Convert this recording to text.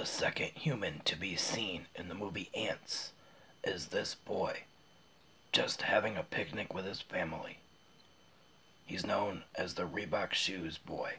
The second human to be seen in the movie Antz is this boy, just having a picnic with his family. He's known as the Reebok Shoes Boy.